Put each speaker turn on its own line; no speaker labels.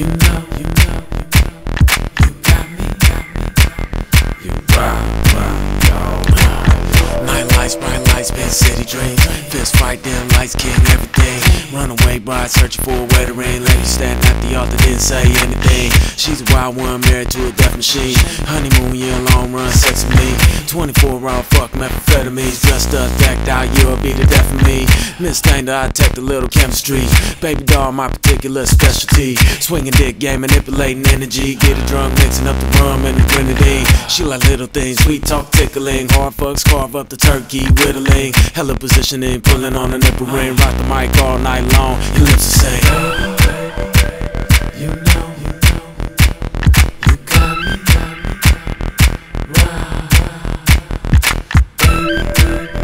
You know, you know, you got me, got me, got me. You rock, My life's my life lights, big city dreams. Fist fight, them lights, king everything. Runaway bride searching for a wedding ring. Lady standing at the altar, didn't say anything. She's a wild one, married to a death machine. Honeymoon, year long run, sex with me. 24 hour fuck methamphetamines. Dressed up, decked out, you'll be the death of me. Miss Danger, I take the little chemistry. Baby doll, my particular specialty. Swinging dick game, manipulating energy. Get a drunk, mixing up the rum and the grenadine. She like little things, sweet talk tickling. Hard fucks, carve up the turkey, whittling thing. Hella positioning, pulling on the nipple ring. Rock the mic all night long, your lips the same. You you